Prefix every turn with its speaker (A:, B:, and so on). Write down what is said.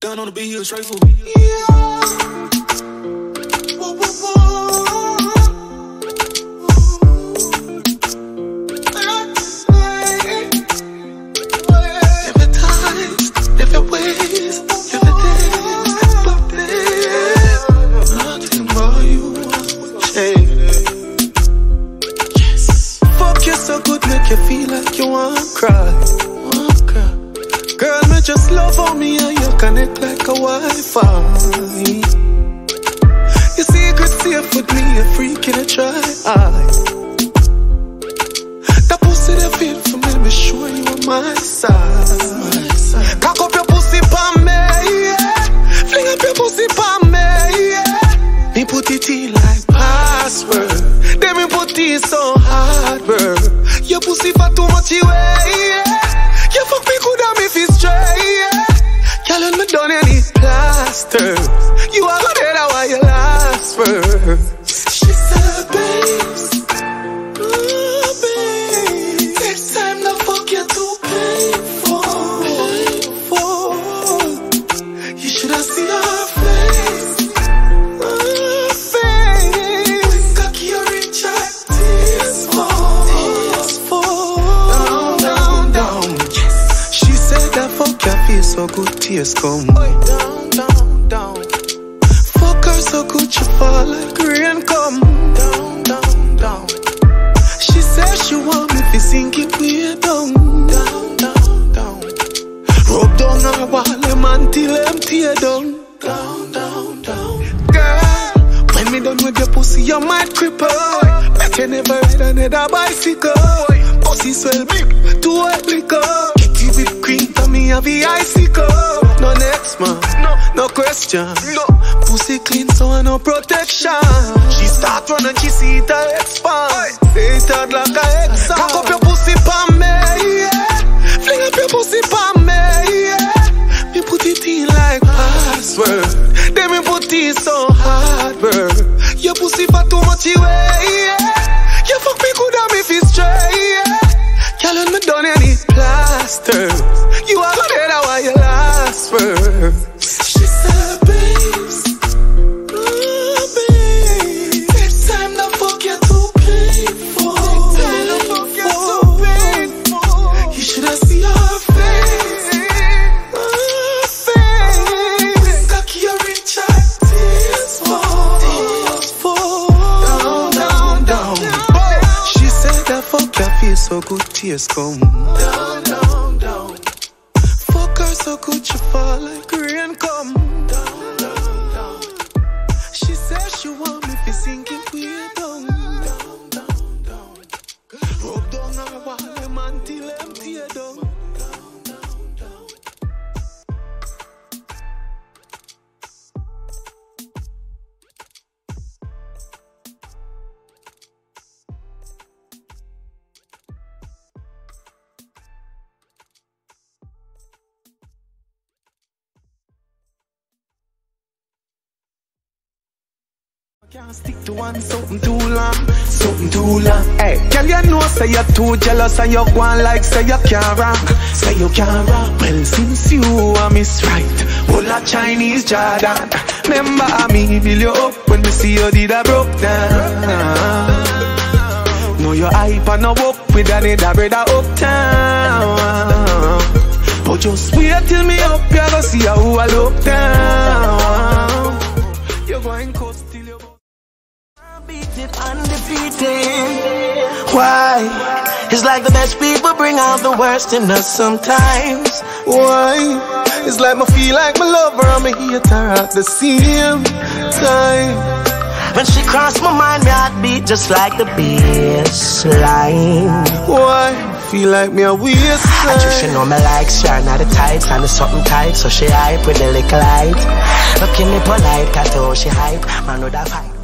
A: Down on the beat, straight for me.
B: More you. Feel like you want cry. Girl, me just love on me and you connect like a Wi-Fi. Your secret safe with me, a freak in a try. That pussy that fit for me, me sure you on my side. Cock up your pussy pa me, yeah. Fling up your pussy pa me, yeah. Me put it in like password. Then me put it so You are good at why you last first. She said, babes. Ooh, babe. Next time the fuck you too painful. Painful. You should have seen her face. Her face. Cocky or rich at tears fall. Down, down, down. Yes. She said that fuck your face so good tears come. Down, fall like rain come. Down, down, down. She said she want me to sink it way down. Down, down, down. Rub down her wall until them tear down. Down, down, down. Girl, when me done with your pussy, you might cripple. Bet you never ride another bicycle. Pussy swell big, too hot liquor. You whipped cream, me have the icicle. No next man, no, no question. No, pussy clean, so I no protection. She start running, she see it a expand. Say it out like a exam. Cock up your pussy pa me, yeah. Fling up your pussy pa me, yeah. Me put it in like password. Then me put it so hard, bro. Your pussy for too much away, yeah. You fuck me good and me feel straight, yeah. Girl, me done, need plaster. You are gonna head why you last so good tears come. Down, down, down. Fuck her so good she fall like rain come. Stick to one something too long, something too long. Hey, girl, you know say you're too jealous and you go on like say you can't rock, say you can't rock. Well, since you are miss right, whole Chinese Jordan. Remember I me build you up when me see you did a broke down. Know your hype and no up with another brother uptown. But just wait till me up, you go see how I look down.
C: Why? It's like the best people bring out the worst in us sometimes.
B: Why? It's like me feel like my lover hater at the same time.
C: When she crossed my mind, my heart beat just like the bass line.
B: Why? Feel like me a waste
C: I just she know me like sure not the type, and it's something tight, so she hype with the little light. Looking me polite, cause she hype, man with a fight.